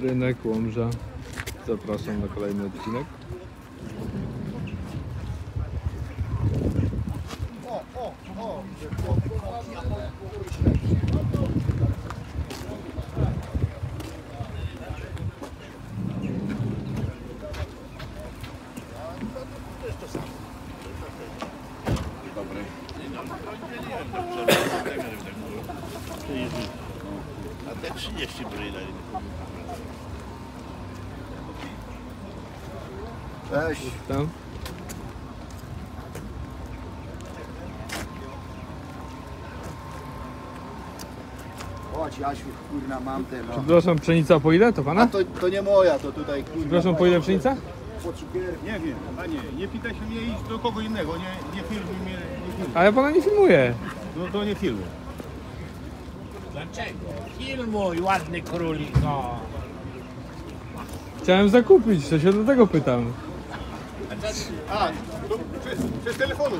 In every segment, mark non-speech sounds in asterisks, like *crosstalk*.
Rynek Łomża. Zapraszam na kolejny odcinek. A te 30 byli. Cześć. Tam. Chodź Jasiu, kurna mam ten. No. Przepraszam, pszenica po ile to A pana? to, to nie moja, to tutaj kurna. Przepraszam, po ile pszenica? Po cukierki. Nie wiem, a nie, nie pytaj się mnie iść do kogo innego, nie, nie filmuj mnie, nie filmuj. A ja pana nie filmuję. No to nie filmuj. Dlaczego? Filmuj, ładny królik, no. Chciałem zakupić, to się do tego pytam. A, to przez, przez telefonu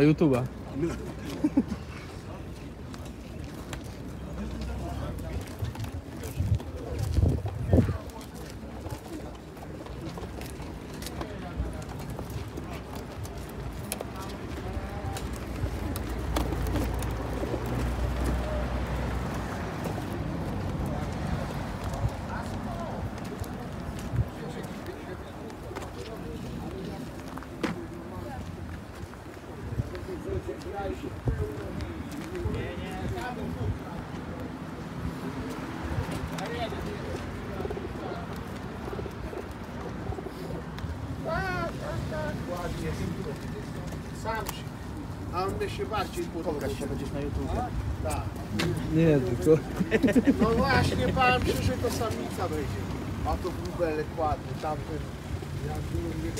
przy. Się bardziej podoba. się będziesz na YouTube. Tak. Nie, tylko... No właśnie, się, że to samica będzie. A to bubelek ładny, tamten. Ja byłem nie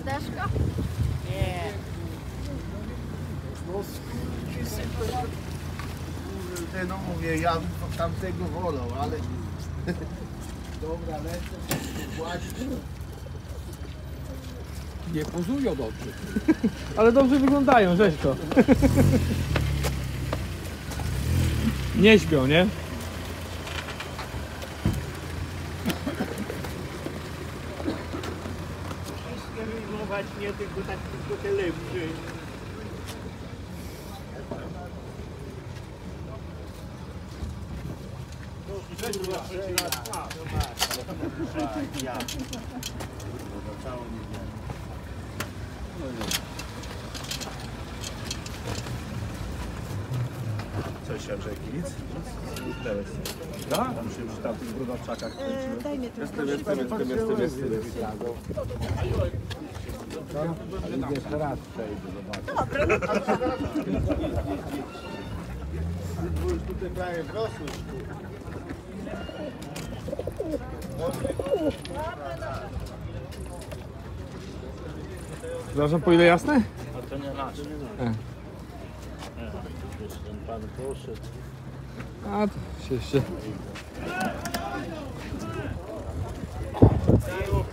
Zdeszka? No skurczysy to się... Kurde, no mówię, ja bym tamtego wolał, ale... Dobra, lecę, płacić. Nie pozują dobrze. *laughs* Ale dobrze wyglądają, Rzeźko. *laughs* Nie śpią, nie? Nie wyjmować nie tylko tak tylko te lepszy. Cześć Andrzejki, nic? Teraz. Da? Tam się tych brudowczakach. Daj mi trochę. Jestem, jestem, jestem, jestem, jestem, jestem. Jeszcze raz przejdę, zobacz. Bo już tutaj prawie wrosły. Przepraszam, po ile jasne? A to nie nasze. E. Ten pan poszedł. A, to się jeszcze... Thank you.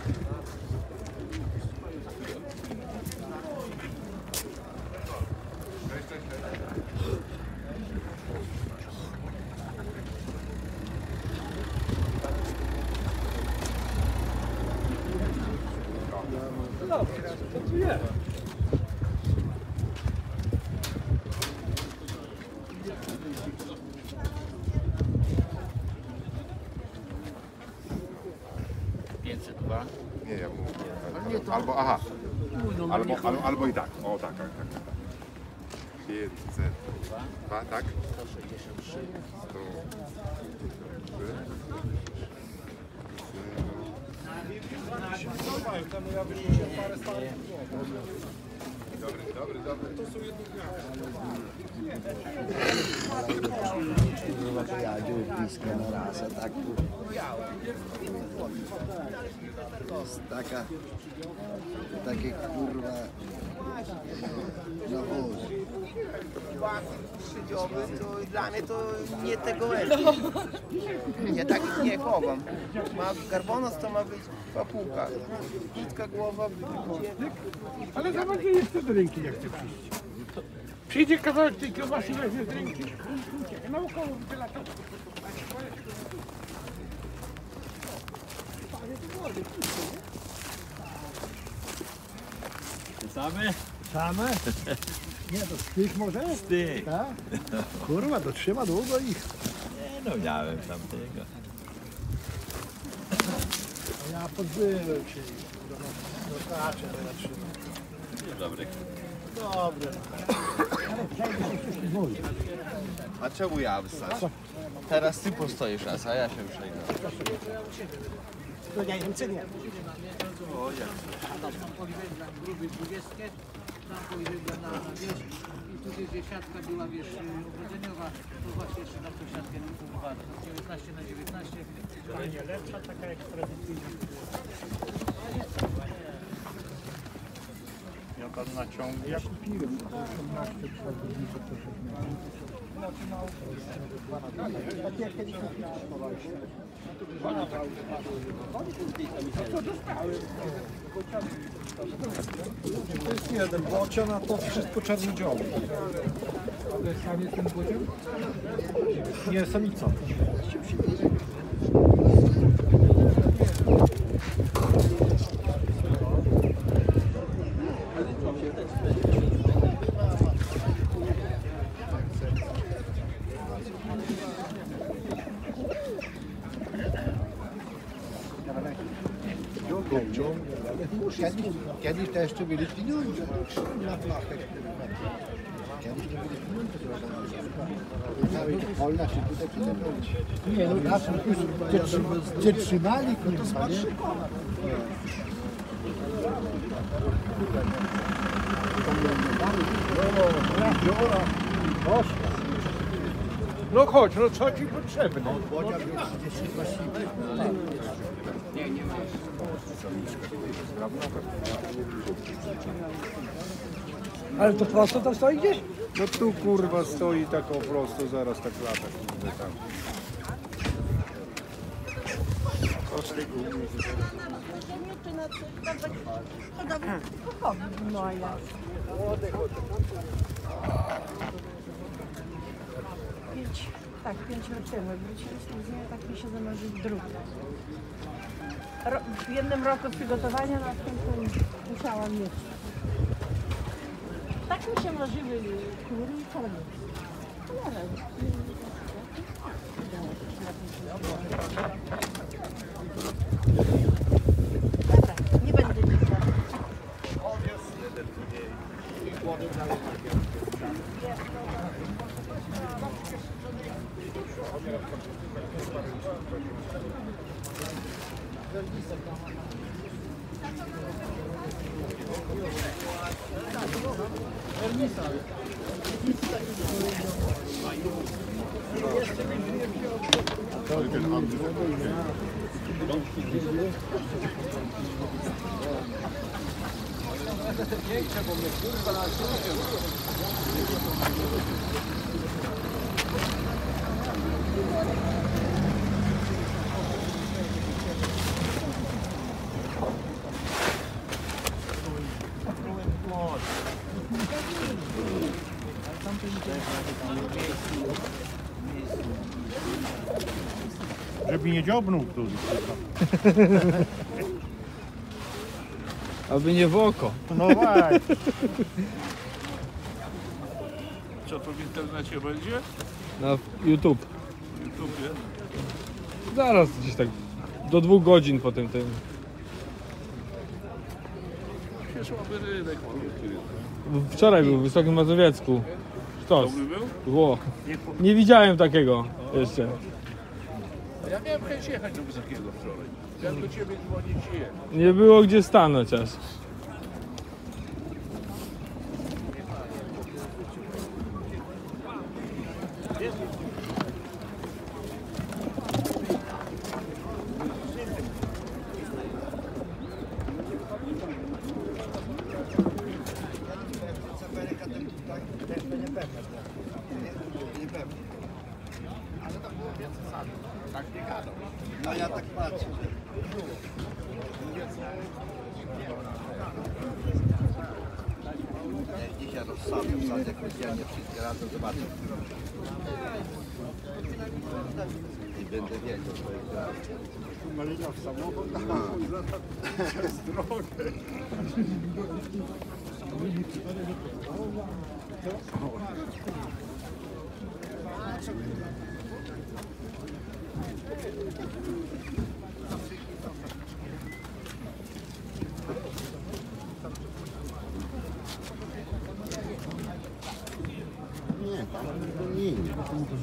Kurwa, to ja blisko na raz, a tak. To jest taka, takie kurwa zawozy. Szydziowy to dla mnie to nie tego lepiej. Ja takich nie chowam. Ma garbonos to ma być papuga. Nitka głowa. Ale zobacz, że jeszcze drinki nie chce przyjść. Przyjdzie kawałek tej kiełbasy, weźmie drinki. Uciekaj, naokoło wylatał. Same? Same? *laughs* Nie, to z tych może? Ty. Tak? Kurwa, to trzyma długo ich. Nie no, miałem tamtego. Ja pozbyłem się ich. Do, do kaczy to ja trzymam. Dobry. Boi. A czemu ja wstać? Teraz ty postoisz raz, a ja się przejdę. To nie wiem, czy nie. Gruby 20, tam poliwęgla na, na wieś i tutaj gdzie siatka była wiesz obrodzeniowa, to właśnie jeszcze na tą siatkę kupowano. 19 na 19. Fajnie, lepsza taka jak tradycyjna. Ja tam naciągnę. Ja kupiłem 18 przewodników, to się. Takie jak kiedyś kupowałeś. To jest jeden bocian, a to wszystko czarnodzioły. To jest samiec ten bocian? Nie, samica. Kiedyś, kiedyś to jeszcze byli pieniądze na flachę. Kiedyś to byli pieniądze. Się tutaj. Nie, no nas już gdzie, trzy- gdzie trzymali, kurwa, nie? No chodź, no co ci potrzebne? Ale to prosto tam stoi gdzieś? No tu kurwa stoi tak o prosto, zaraz tak lata kurde tam. No ja. Pięć, tak, pięć lat temu. Wróciliśmy z niej, tak mi się zamarzył drugi. Ro, w jednym roku przygotowania, na następnym musiałam mieć. Tak mi się marzyły kury i czarnice. Ale Dobra, Żeby nie dziobnął ktoś. Aby nie w oko. No właśnie. Co to w internecie będzie? Na YouTube. W YouTubie? Zaraz gdzieś tak do dwóch godzin po tym tym. Słaby rynek malutki. Wczoraj był w Wysokim Mazowiecku. Sztos. Dobry był? Było. Nie widziałem takiego jeszcze. Ja miałem chęć jechać do Wysokiego wczoraj. Nie było gdzie stanąć aż. Też to niepewne. Nie- Niepewne. Ale tam było więcej sami. Tak nie gadał. A ja tak patrzę. Jak dzisiaj rozsadzę, wsadzę specjalnie wszystkie razem, zobaczę. I będę wiedział, co jest grane. Malina w samochód, przez drogę. Nie, tam to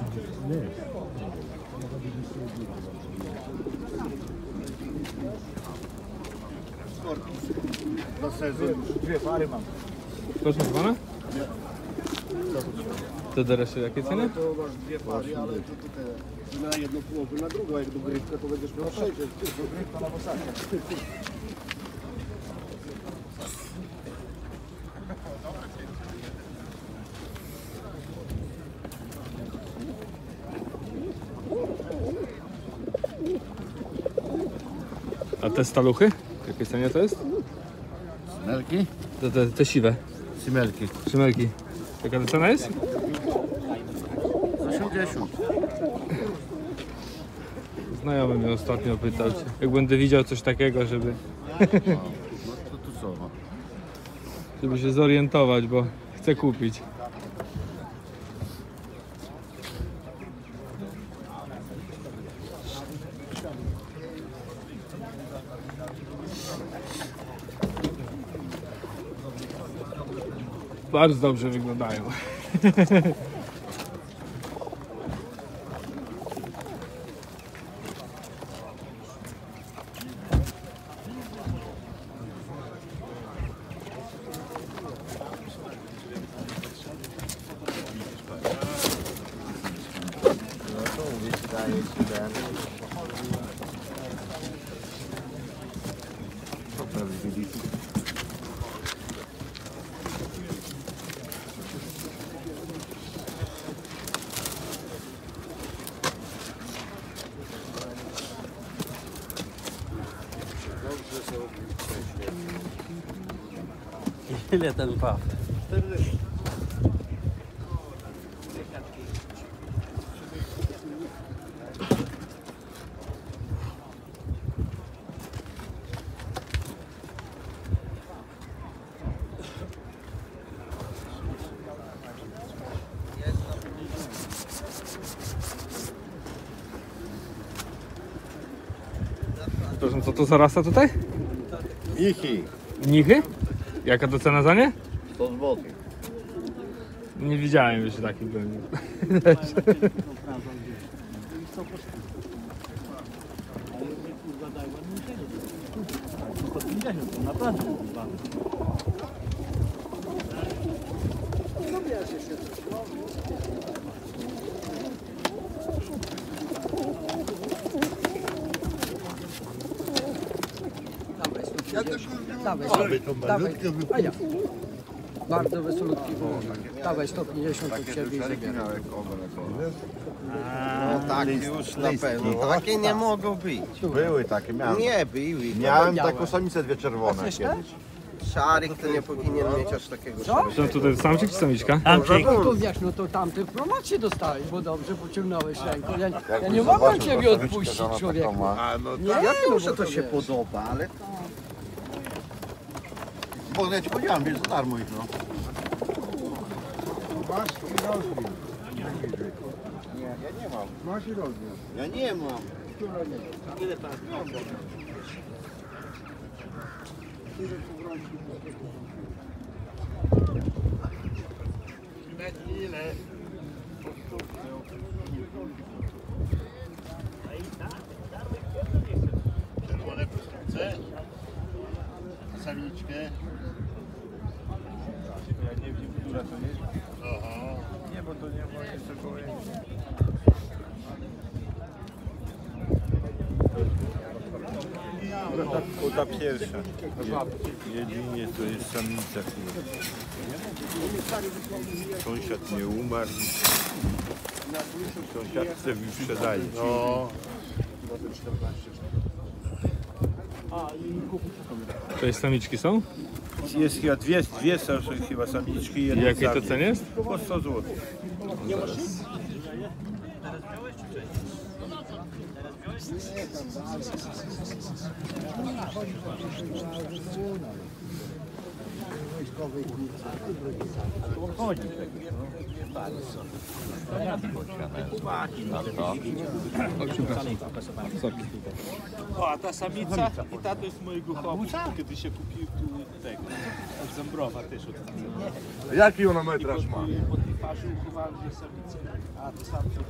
nie. Do sezonu. Dwie pary mam. Posmakowane? To teraz jakie ceny? To masz dwie pary, ale to tutaj na jedną połowę, na drugą, jak dogrywkę to będziesz miał sześć. Dogrywka na. Te staluchy? Jakie cenie to jest? Melki? Te, te, te siwe. Symelki. Szymelki. Jaka to cena jest? 80. Znajomy mnie ostatnio pytał, czy jak będę widział coś takiego, żeby, No to tu co? żeby się zorientować, bo chcę kupić. Bardzo dobrze wyglądają. *laughs* Ile ten paw? Przepraszam, co to za rasa tutaj? Michi. Mnichy? Jaka to cena za nie? 100 zł. Nie widziałem jeszcze takich byłem. Dawaj. A ja. Bardzo wesolutki było. Dawaj 150 od siebie i. No tak, już na pewno. Takie nie mogą być. Były takie, miałem. Nie były. Miałem taką samicę dwie czerwone kiedyś. Szarik to nie powinien mieć aż takiego Co? To tutaj samczyk czy samiczka? No to wiesz, no to tamty promocję dostałeś, bo dobrze pociągnąłeś ręką. Ja, ja nie mogłem ciebie odpuścić, człowieku. A no Nie, ja no wiem, że to to się wiesz. podoba, ale Bo ja ci powiedziałem, wiesz, za darmo ich no. Masz i rozmiar. Nie, ja nie mam. Masz i rozmiar. ja nie mam. Czerwone pustnice. Samiczkę. Ja nie wiem, która to jest. Aha. Nie, bo to nie ma jeszcze gołębi. O, ta pierwsza. Jedynie to jest samica. Sąsiad nie umarł. Sąsiadce wyprzedaje. No. To jest samiczki są? Jest chyba dwie, dwie są chyba samiczki i jedna Jakiej to samiec. cenie jest? Po 100 zł. O, a ta samica i ta to jest mojego chłopa, kiedy się kupił tu tego, od Zambrowa też od Jaki ona metraż ma? Po tej twarzy uchowałem, że samica, a to sam to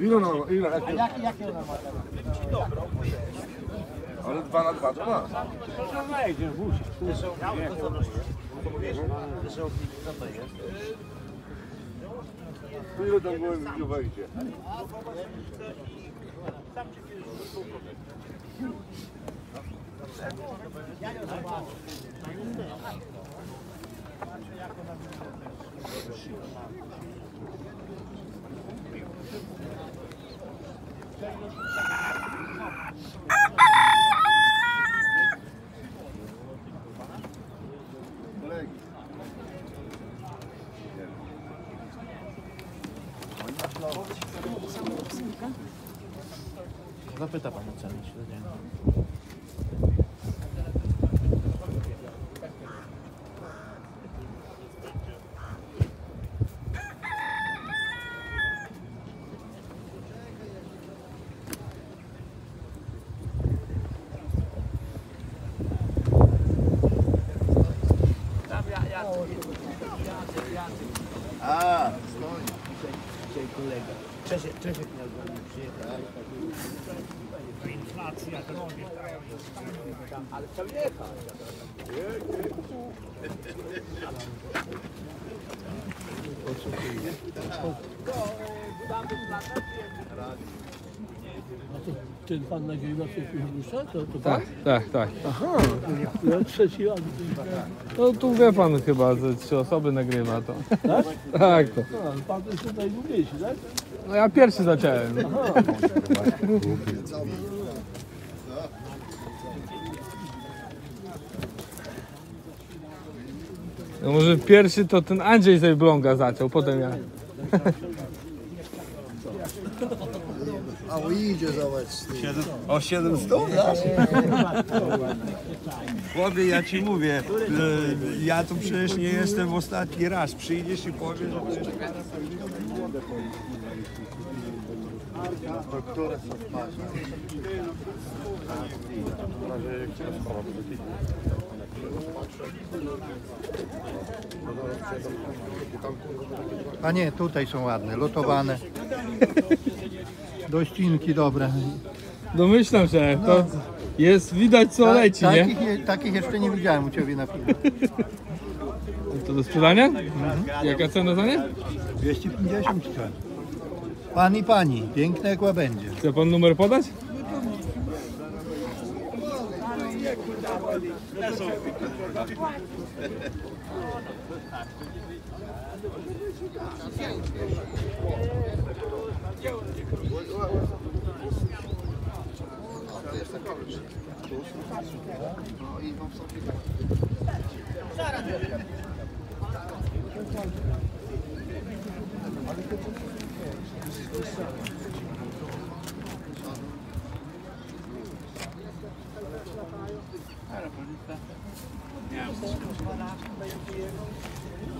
Ile ona ma? Ile? Jakie? Jak, jakie ona ma? Ale dwa na dwa to ma. Ile tam gołębi wejdzie? Zapyta pan o cenę średnią. A, stoi. Dzisiaj kolega. Czesiek, Czesiek miał do mnie przyjechać. Ale co jechał? Ten pan nagrywa coś Janusza? To, to Tak, tak, tak. Aha, ja trzeci raz. No tu wie pan chyba, że trzy osoby nagrywa to. Tak to. A, pan to jest tutaj najmniejszy, tak? No ja pierwszy zacząłem. No może pierwszy to ten Andrzej z Blonga zaczął, potem ja. *laughs* A o idzie zobacz. O 700? Chłopie, ja ci mówię, że ja tu przecież nie jestem ostatni raz. Przyjdziesz i powiesz, że to jest... A nie, tutaj są ładne, lotowane. *laughs* Dościnki dobre. Domyślam się, to jest widać co Ta- leci, nie? takich, nie? Takich jeszcze nie widziałem u Ciebie na filmie. *laughs* To do sprzedania? Jaka cena za nie? 250 chce. Pan i pani, piękne jak łabędzie. Chce pan numer podać? That's all we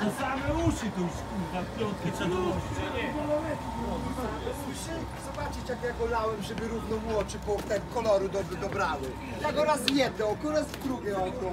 za same uszy to już kurwa piątki do Zobaczyć jak ja go lałem, żeby równo mu oczy po ten koloru do, dobrały. Ja go raz w jedno oko, raz w drugie oko.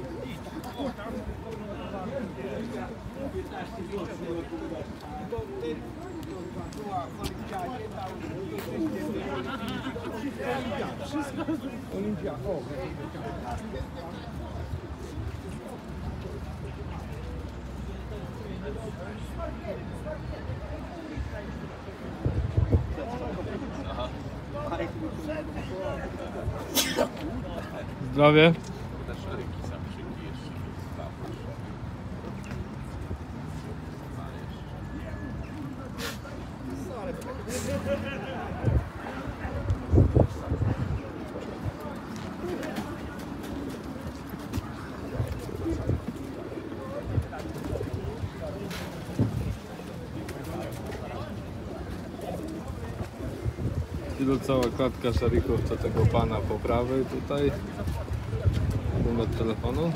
Zdrowie. I tu cała klatka szarikowca tego pana po prawej tutaj. Numer telefonu.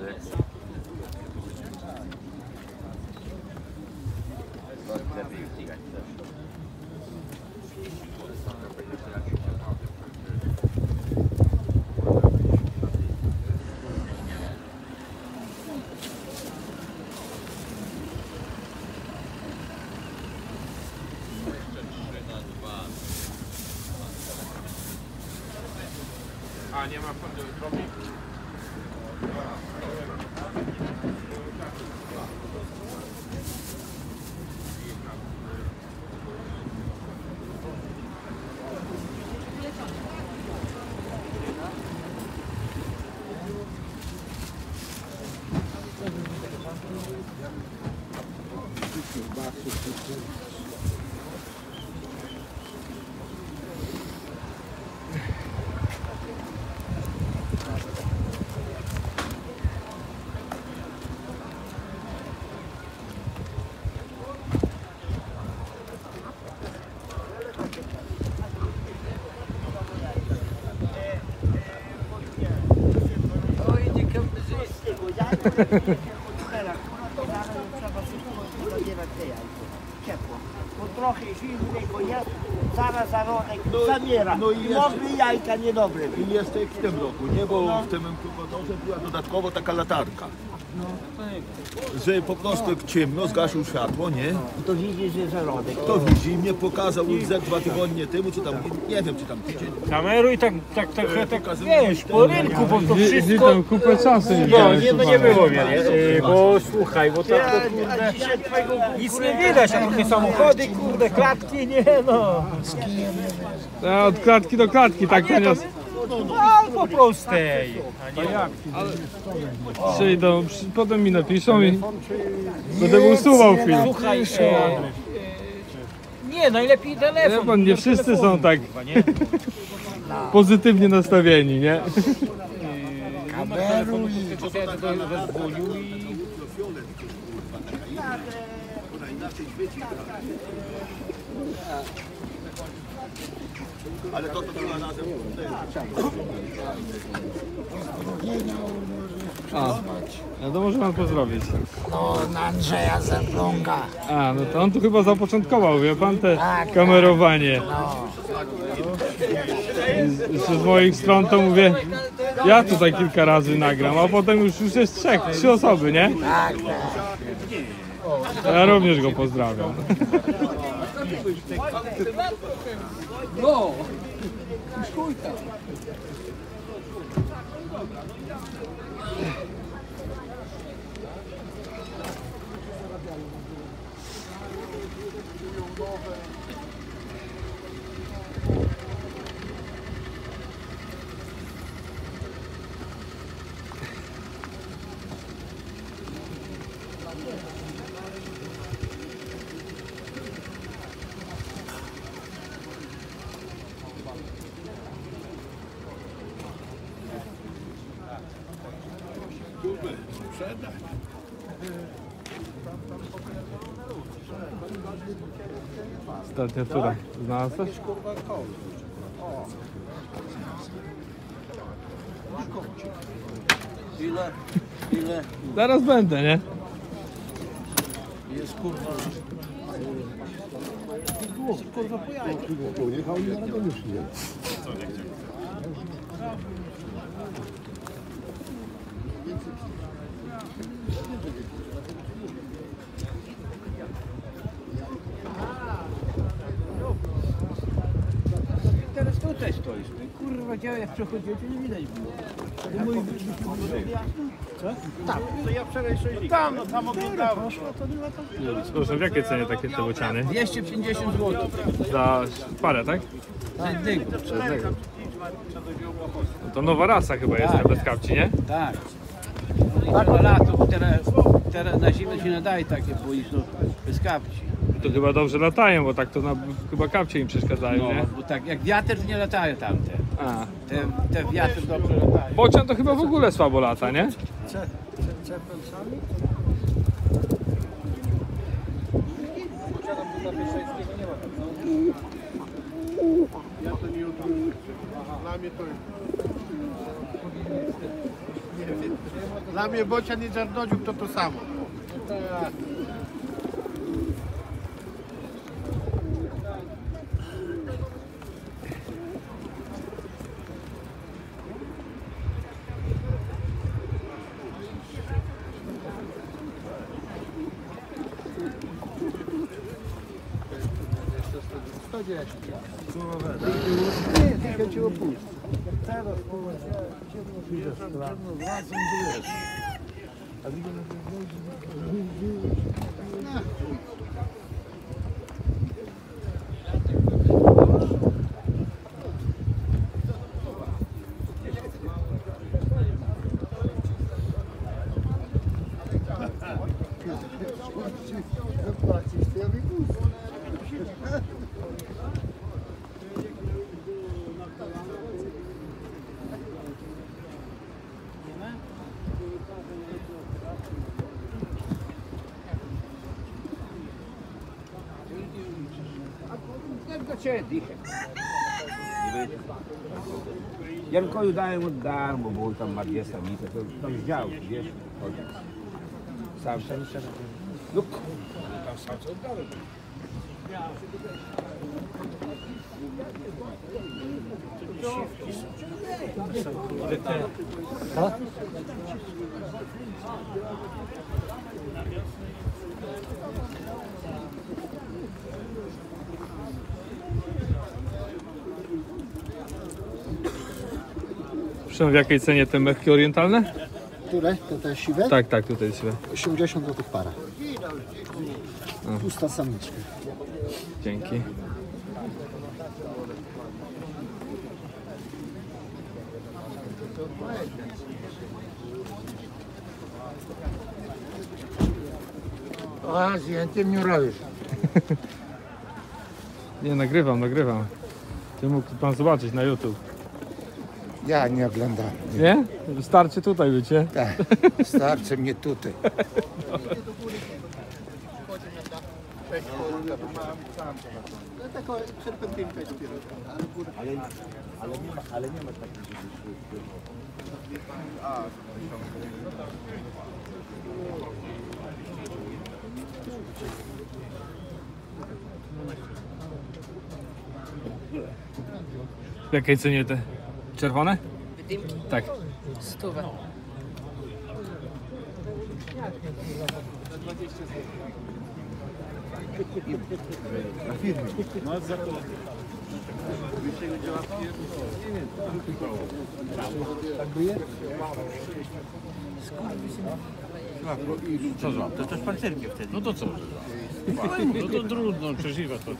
six. Trochę zimnego jest, zaraz zarodek zamiera. No i może jajka niedobre. I jest jak w tym roku, nie? Bo w tym inkubatorze była dodatkowo taka latarka. Że po prostu jak ciemno, zgasił światło, nie? To widzi, że zarodek. To widzi, mnie pokazał ze dwa tygodnie temu, czy tam, nie wiem, czy tam tydzień. Kameruj tak, tak, tak, tak, wiesz, po rynku, bo to wszystko... Witam, kupę czasu nie No, nie, no nie było? Yy, bo słuchaj, bo tak to kurde, nic nie widać, a takie samochody, kurde, klatki, nie no. Ja od klatki do klatki, tak ponios... Albo prostej, a nie jak? Przyjdą, przy, potem mi napiszą i będę usuwał film. Słuchaj, e, e, nie, najlepiej telefon. Wie pan, nie wszyscy telefonu, są tak kurwa, nie? pozytywnie nastawieni, nie? Numer telefonu, zadzwonił i... Ale to, to była razem. A, no to może pan pozdrowić. No, na Andrzeja Zemplonga. A, no to on tu chyba zapoczątkował, wie pan, te kamerowanie. I z, z moich stron to mówię, ja tutaj kilka razy nagram, a potem już, już jest trzech, trzy osoby, nie? Tak, To Ja również go pozdrawiam. *laughs* *laughs* No, już Ostatnia tura. Znalazłeś? Kurwa koło. O. Ile? Ile? Zaraz będę, nie? Jest kurwa. Kurwa. Pojechał i na nie tutaj stoisz. Ty, Kurwa działa jak przechodziłem, to nie widać było. To mój Co? Tak. To ja wczoraj sobie tam, no tam oglądałem. Proszę, w jakiej cenie takie te bociany? 250 zł. Za parę, tak? Jednego. Jednego. No to nowa rasa chyba jest Tak. bez kapci, nie? Tak. Tak na lato, bo teraz, teraz na zimę się nadaje takie, bo iść no, bez kapci. To chyba dobrze latają, bo tak to na, chyba kapcie im przeszkadzają, No, nie? bo tak jak wiatr to nie latają tamte. A. Te, te wiatry dobrze latają. Bocian to chyba w ogóle słabo lata, nie? Cepelsami? Ja to nie. Dla mnie to Dla mnie bocian i czarnodziób to to samo. Nie, ty chęciło pójść. Teraz kurwa. Razem wiesz. Płacisz, Ciebie dychę. Jankoju daję od darmo, bo tam ma dwie samice, to tam z działki, wiesz? Sam samica. No kurwa, tam samce oddałem. W jakiej cenie te mechki orientalne? Które? Te, te siwe? Tak, tak, tutaj siwe. 80 zł para. Pusta samiczka. Dzięki. A, zdjęcie mnie robisz. Nie, nagrywam, nagrywam. Ty mógł pan zobaczyć na YouTube. Ja nie oglądam. Nie? Wystarczy tutaj być, nie? Tak, starczy mnie tutaj. Taką serpentynkę dopiero. Ale, ale nie ma, ale nie ma takich A, W jakiej cenie te czerwone? Wydymki? Tak. Stówę. Na firmie. No za to. Tak byje? Co za? To też pancernie wtedy. No to co? No to trudno, przeżywa to.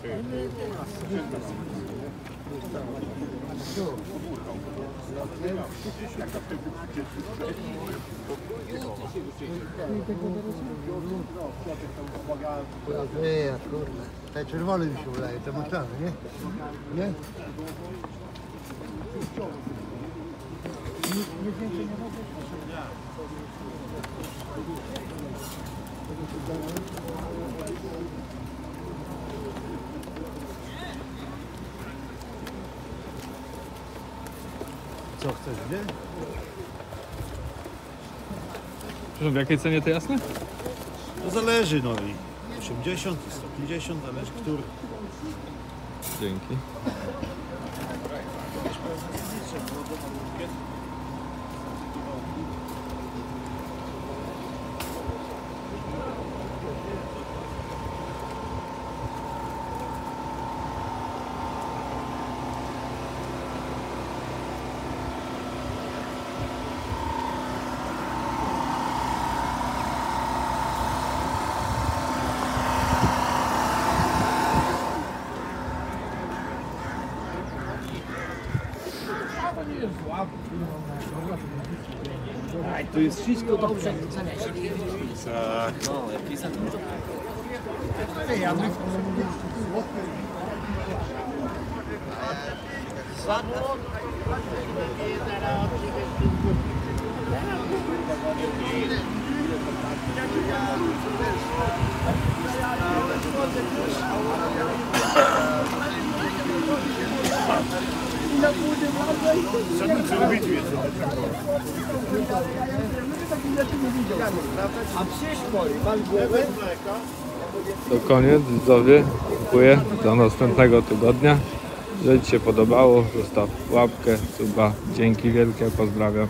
Ej, kurde. Te czerwone mi się wydaje, te maczane, nie? Nie? Co chcesz, wie? Przepraszam, w jakiej cenie te jasne? To zależy, no i 80 i 150, zależy który. Dzięki. To jest wszystko dobrze Thank you. Pan głowę? To koniec, widzowie. Dziękuję. Do następnego tygodnia. Jeżeli Ci się podobało, zostaw łapkę, suba. Dzięki wielkie, pozdrawiam.